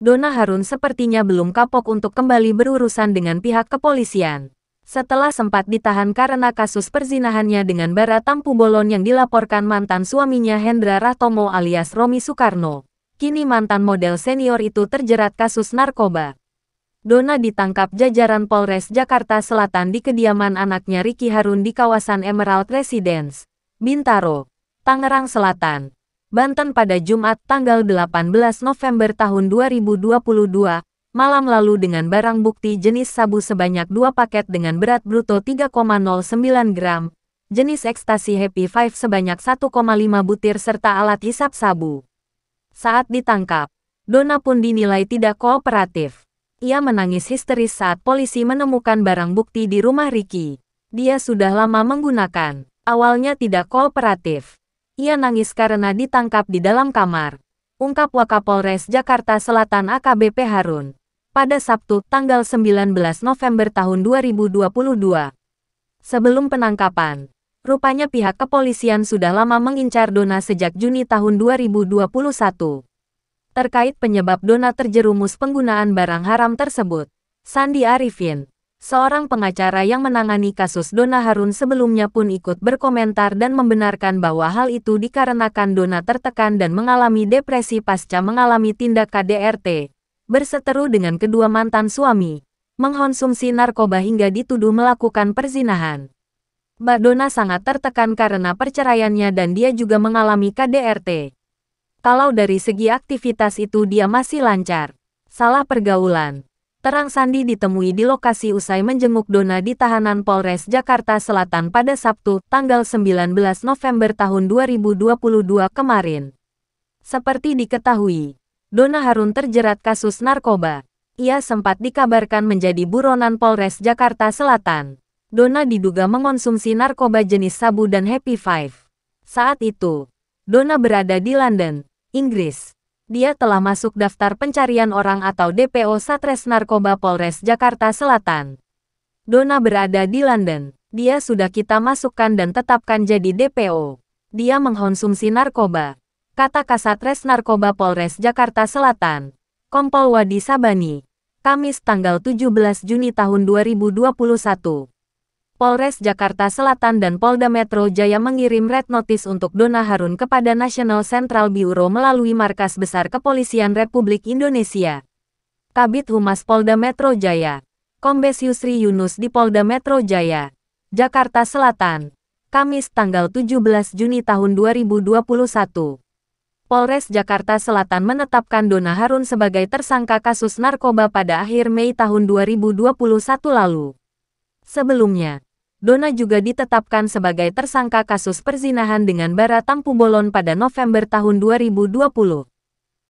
Dona Harun sepertinya belum kapok untuk kembali berurusan dengan pihak kepolisian. Setelah sempat ditahan karena kasus perzinahannya dengan Bara Tampu Bolon yang dilaporkan mantan suaminya Hendra Rahtomo alias Romi Soekarno, kini mantan model senior itu terjerat kasus narkoba. Dona ditangkap jajaran Polres Jakarta Selatan di kediaman anaknya Ricky Harun di kawasan Emerald Residence, Bintaro, Tangerang Selatan. Banten pada Jumat tanggal 18 November tahun 2022, malam lalu dengan barang bukti jenis sabu sebanyak dua paket dengan berat bruto 3,09 gram, jenis ekstasi Happy Five sebanyak 1,5 butir serta alat hisap sabu. Saat ditangkap, Dona pun dinilai tidak kooperatif. Ia menangis histeris saat polisi menemukan barang bukti di rumah Ricky. Dia sudah lama menggunakan. Awalnya tidak kooperatif ia nangis karena ditangkap di dalam kamar. Ungkap Wakapolres Jakarta Selatan AKBP Harun. Pada Sabtu, tanggal 19 November tahun 2022. Sebelum penangkapan, rupanya pihak kepolisian sudah lama mengincar Dona sejak Juni tahun 2021. Terkait penyebab Dona terjerumus penggunaan barang haram tersebut, Sandi Arifin, Seorang pengacara yang menangani kasus Dona Harun sebelumnya pun ikut berkomentar dan membenarkan bahwa hal itu dikarenakan Dona tertekan dan mengalami depresi pasca mengalami tindak KDRT, berseteru dengan kedua mantan suami, mengkonsumsi narkoba hingga dituduh melakukan perzinahan. Mbak Dona sangat tertekan karena perceraiannya dan dia juga mengalami KDRT. Kalau dari segi aktivitas itu dia masih lancar. Salah pergaulan Terang Sandi ditemui di lokasi usai menjenguk Dona di tahanan Polres Jakarta Selatan pada Sabtu, tanggal 19 November tahun 2022 kemarin. Seperti diketahui, Dona Harun terjerat kasus narkoba. Ia sempat dikabarkan menjadi buronan Polres Jakarta Selatan. Dona diduga mengonsumsi narkoba jenis sabu dan Happy Five. Saat itu, Dona berada di London, Inggris dia telah masuk daftar pencarian orang atau DPO Satres Narkoba Polres Jakarta Selatan. Dona berada di London. Dia sudah kita masukkan dan tetapkan jadi DPO. Dia mengkonsumsi narkoba. Kata Kasatres Narkoba Polres Jakarta Selatan. Kompol Wadi Sabani. Kamis tanggal 17 Juni tahun 2021. Polres Jakarta Selatan dan Polda Metro Jaya mengirim red notice untuk Dona Harun kepada National Central Bureau melalui markas besar Kepolisian Republik Indonesia. Kabit Humas Polda Metro Jaya, Kombes Yusri Yunus di Polda Metro Jaya, Jakarta Selatan, Kamis tanggal 17 Juni tahun 2021. Polres Jakarta Selatan menetapkan Dona Harun sebagai tersangka kasus narkoba pada akhir Mei tahun 2021 lalu. Sebelumnya, Dona juga ditetapkan sebagai tersangka kasus perzinahan dengan Bara Tampu Bolon pada November tahun 2020.